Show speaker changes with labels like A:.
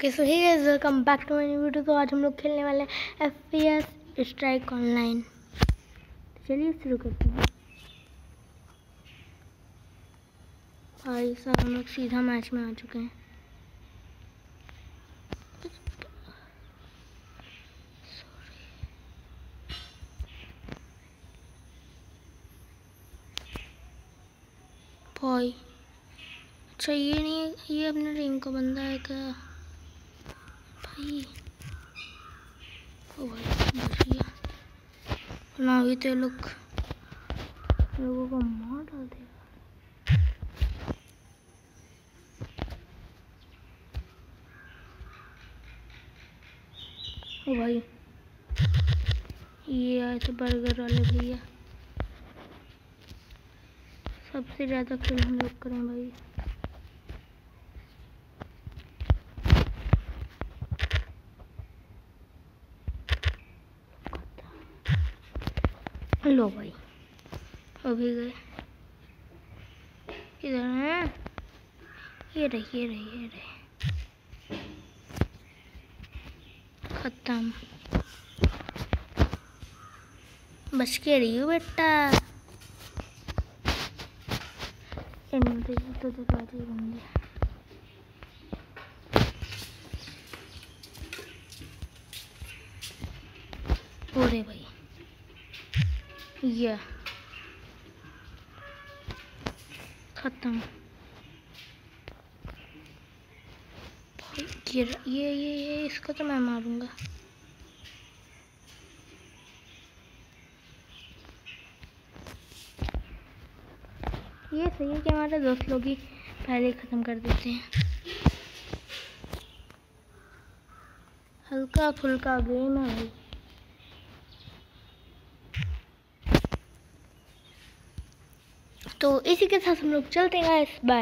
A: Okay so hi guys welcome back to my video तो आज हम लोग खेलने वाले हैं F P S strike online चलिए शुरू करते हैं। भाई साहब हम लोग सीधा मैच में आ चुके हैं। भाई अच्छा ये नहीं ये अपने टीम का बंदा है क्या? ना भी तो लोग लोगों को मार डाल देगा ओ भाई, ये आए थे बर्गर वाले भैया। सबसे ज़्यादा किल हम लोग करें भाई। लो भाई। अभी गए। किधर है। ये रही ये रही ये रही। खत्म। बच के रही हूँ बेटा तो दरवाजे बंद है भाई। ये खत्म ये ये ये इसको तो मैं मारूँगा ये सही है कि हमारे दोस्त लोग ही पहले ख़त्म कर देते हैं हल्का फुल्का गेम है भाई तो इसी के साथ हम लोग चलते हैं बाय